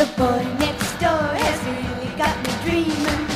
The boy next door has really got me dreaming.